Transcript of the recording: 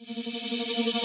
Música